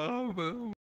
Oh, Abi.